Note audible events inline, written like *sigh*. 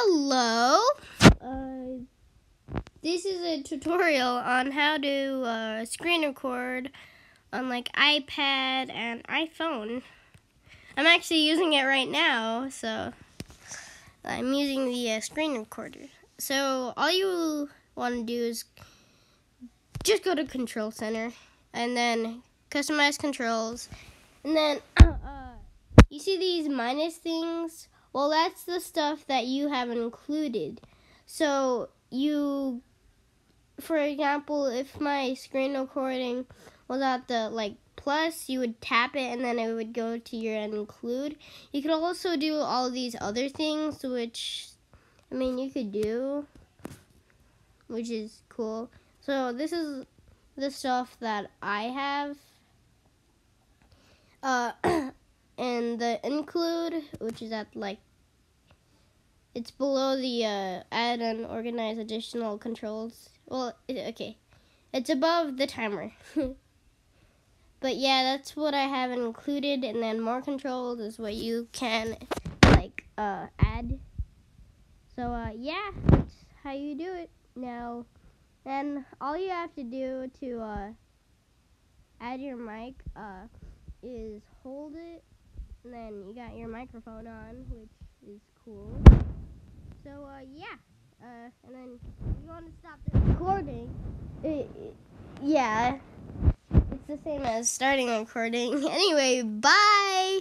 Hello. Uh, this is a tutorial on how to uh, screen record on like iPad and iPhone. I'm actually using it right now, so I'm using the uh, screen recorder. So all you want to do is just go to Control Center and then customize controls, and then *coughs* uh, you see these minus things well, that's the stuff that you have included. So you, for example, if my screen recording was at the like plus, you would tap it and then it would go to your include. You could also do all these other things, which I mean you could do, which is cool. So this is the stuff that I have. Uh, *clears throat* the include, which is at like it's below the uh, add and organize additional controls. Well, it, okay, it's above the timer. *laughs* but yeah, that's what I have included, and then more controls is what you can like uh, add. So uh, yeah, that's how you do it now. And all you have to do to uh, add your mic uh, is hold it and then you got your microphone on, which is cool. So, uh, yeah. Uh, and then you want to stop the recording. It, it, yeah. It's the same as starting recording. *laughs* Anyway, bye!